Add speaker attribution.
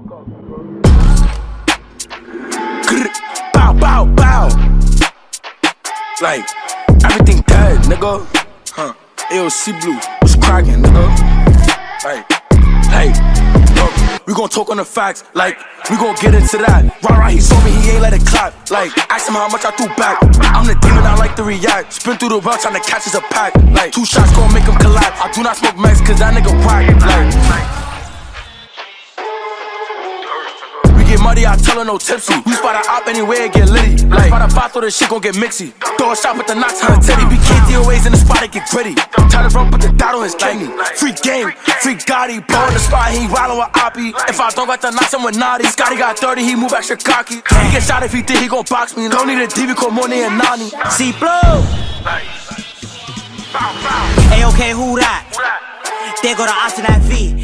Speaker 1: Bow, bow, bow. Like, everything dead, nigga. Huh. AOC Blue, what's cracking, nigga? Like, hey, look, we gon' talk on the facts. Like, we gon' get into that. Right, right, he saw me, he ain't let it clap. Like, ask him how much I threw back. I'm the demon, I like to react. Spin through the world, trying to catch us a pack. Like, two shots gon' make him collapse. I do not smoke meds, cause that nigga whack. Like, muddy, I tell her no tipsy. We spot a op anywhere, get litty. Like, spot a five, throw the shit gon' get mixy. Throw a shot with the knocks, her titty. We can't in the spot, it get gritty. Try to run, put the dot on his kidney. Free game, free Gotti. Ball in the spot, he ride with Oppie. If I don't got the knocks, I'm with Naughty. Scotty got 30, he move extra cocky. He get shot if he think he gon' box me. Don't need a DB, call Money and Nani.
Speaker 2: See, blow. Hey, okay, who that? They go to Austin at V.